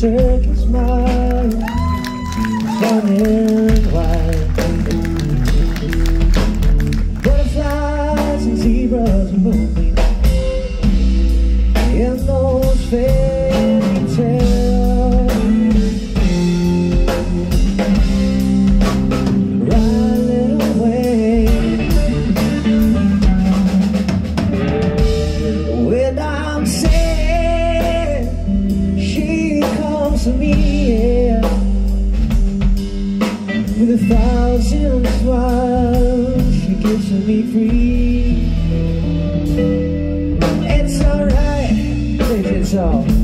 shake smile. Funny. thousand times She gives me free. It's alright, it's all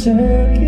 second